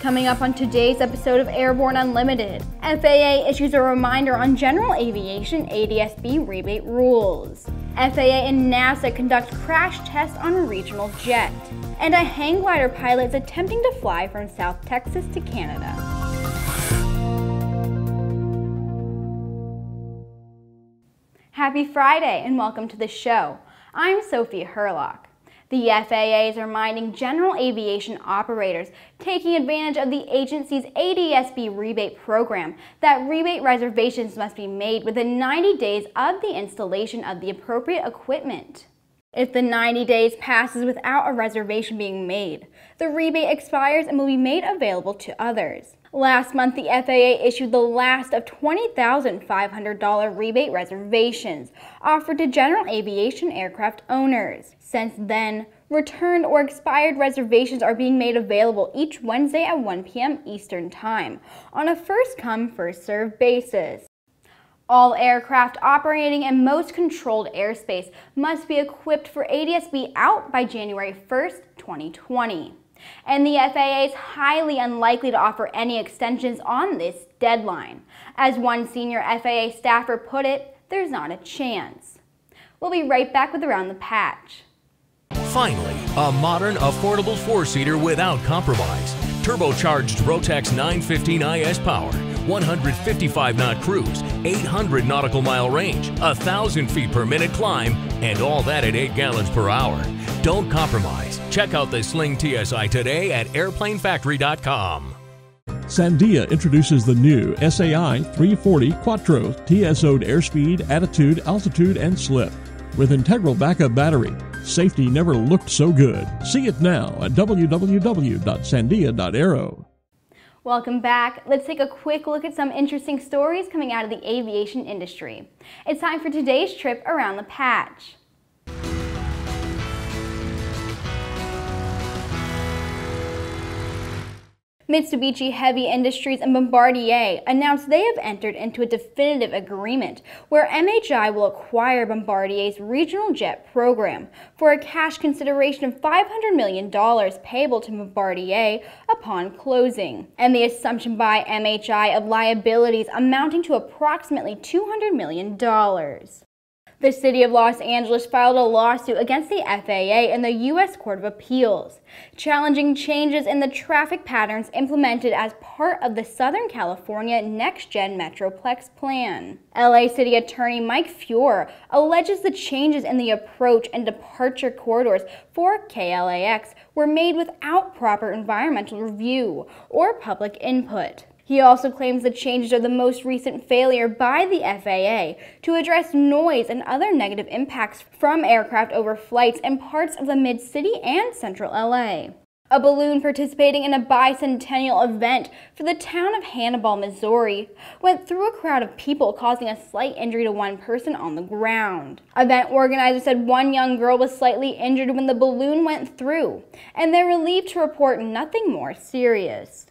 Coming up on today's episode of Airborne Unlimited, FAA issues a reminder on general aviation ADSB rebate rules. FAA and NASA conduct crash tests on a regional jet. And a hang glider pilot is attempting to fly from South Texas to Canada. Happy Friday and welcome to the show. I'm Sophie Hurlock. The FAA is reminding general aviation operators taking advantage of the agency's ADSB rebate program that rebate reservations must be made within 90 days of the installation of the appropriate equipment. If the 90 days passes without a reservation being made, the rebate expires and will be made available to others. Last month, the FAA issued the last of $20,500 rebate reservations offered to general aviation aircraft owners. Since then, returned or expired reservations are being made available each Wednesday at 1 p.m. Eastern Time on a first come, first served basis. All aircraft operating in most controlled airspace must be equipped for ADSB out by January 1st, 2020 and the FAA is highly unlikely to offer any extensions on this deadline. As one senior FAA staffer put it, there's not a chance. We'll be right back with Around the Patch. Finally, a modern, affordable four-seater without compromise. Turbocharged Rotax 915 IS power, 155 knot cruise, 800 nautical mile range, 1,000 feet per minute climb, and all that at 8 gallons per hour. Don't compromise. Check out the Sling TSI today at airplanefactory.com. Sandia introduces the new SAI 340 Quattro TSO'd airspeed, attitude, altitude, and slip. With integral backup battery, safety never looked so good. See it now at www.sandia.aero. Welcome back. Let's take a quick look at some interesting stories coming out of the aviation industry. It's time for today's trip around the patch. Mitsubishi Heavy Industries and Bombardier announced they have entered into a definitive agreement where MHI will acquire Bombardier's regional jet program for a cash consideration of $500 million payable to Bombardier upon closing, and the assumption by MHI of liabilities amounting to approximately $200 million. The City of Los Angeles filed a lawsuit against the FAA in the U.S. Court of Appeals, challenging changes in the traffic patterns implemented as part of the Southern California Next Gen Metroplex plan. LA City Attorney Mike Feuer alleges the changes in the approach and departure corridors for KLAX were made without proper environmental review or public input. He also claims the changes are the most recent failure by the FAA to address noise and other negative impacts from aircraft over flights in parts of the Mid-City and Central LA. A balloon participating in a bicentennial event for the town of Hannibal, Missouri, went through a crowd of people, causing a slight injury to one person on the ground. Event organizers said one young girl was slightly injured when the balloon went through, and they're relieved to report nothing more serious.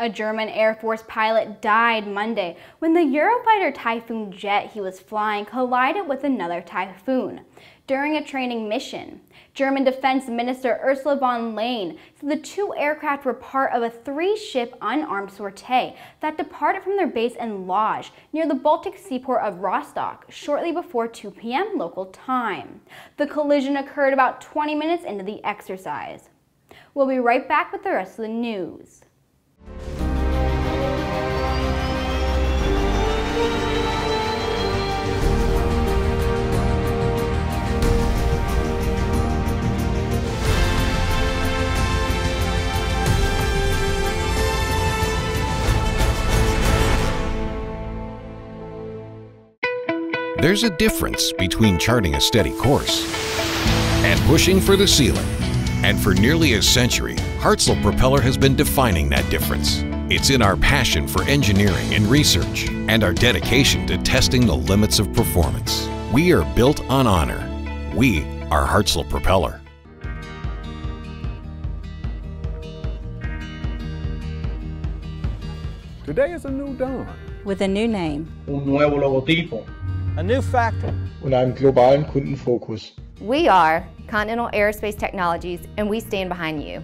A German Air Force pilot died Monday when the Eurofighter Typhoon jet he was flying collided with another Typhoon during a training mission. German Defense Minister Ursula von Leyen said the two aircraft were part of a three-ship unarmed sortie that departed from their base in Lodz near the Baltic seaport of Rostock shortly before 2 p.m. local time. The collision occurred about 20 minutes into the exercise. We'll be right back with the rest of the news. There's a difference between charting a steady course and pushing for the ceiling. And for nearly a century, Hartzell Propeller has been defining that difference. It's in our passion for engineering and research and our dedication to testing the limits of performance. We are built on honor. We are Hartzell Propeller. Today is a new dawn. With a new name. Un nuevo logotipo. A new factor. Und einen globalen Kundenfokus. We are Continental Aerospace Technologies and we stand behind you.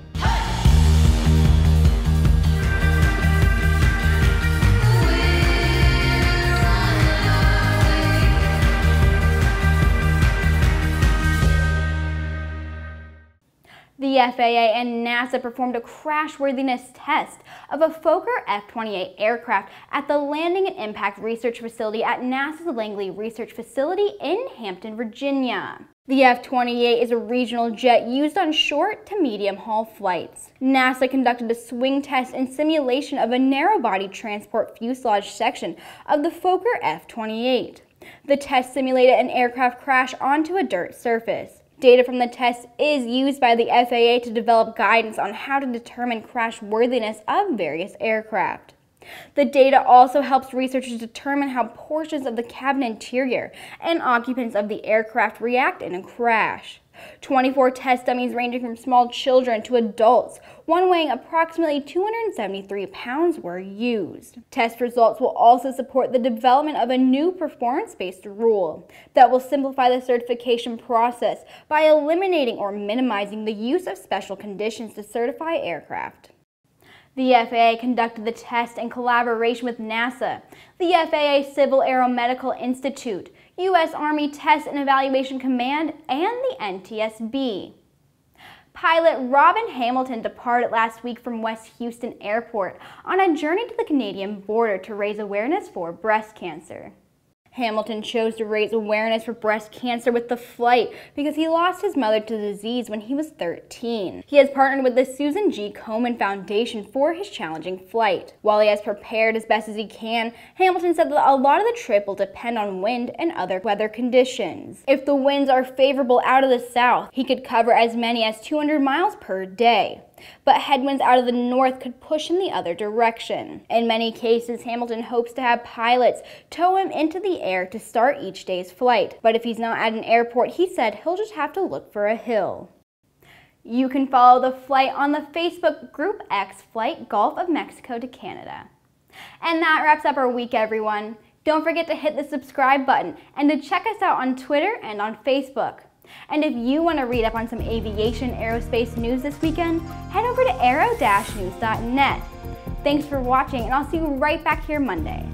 The FAA and NASA performed a crashworthiness test of a Fokker F-28 aircraft at the Landing and Impact Research Facility at NASA's Langley Research Facility in Hampton, Virginia. The F-28 is a regional jet used on short to medium haul flights. NASA conducted a swing test and simulation of a narrow-body transport fuselage section of the Fokker F-28. The test simulated an aircraft crash onto a dirt surface. Data from the test is used by the FAA to develop guidance on how to determine crash worthiness of various aircraft. The data also helps researchers determine how portions of the cabin interior and occupants of the aircraft react in a crash. 24 test dummies ranging from small children to adults, one weighing approximately 273 pounds, were used. Test results will also support the development of a new performance-based rule that will simplify the certification process by eliminating or minimizing the use of special conditions to certify aircraft. The FAA conducted the test in collaboration with NASA, the FAA Civil Aeromedical Institute, U.S. Army Test and Evaluation Command, and the NTSB. Pilot Robin Hamilton departed last week from West Houston Airport on a journey to the Canadian border to raise awareness for breast cancer. Hamilton chose to raise awareness for breast cancer with the flight because he lost his mother to the disease when he was 13. He has partnered with the Susan G. Komen Foundation for his challenging flight. While he has prepared as best as he can, Hamilton said that a lot of the trip will depend on wind and other weather conditions. If the winds are favorable out of the south, he could cover as many as 200 miles per day but headwinds out of the north could push in the other direction. In many cases, Hamilton hopes to have pilots tow him into the air to start each day's flight, but if he's not at an airport, he said he'll just have to look for a hill. You can follow the flight on the Facebook group X Flight Gulf of Mexico to Canada. And that wraps up our week, everyone. Don't forget to hit the subscribe button and to check us out on Twitter and on Facebook. And if you want to read up on some aviation aerospace news this weekend, head over to aero-news.net. Thanks for watching, and I'll see you right back here Monday.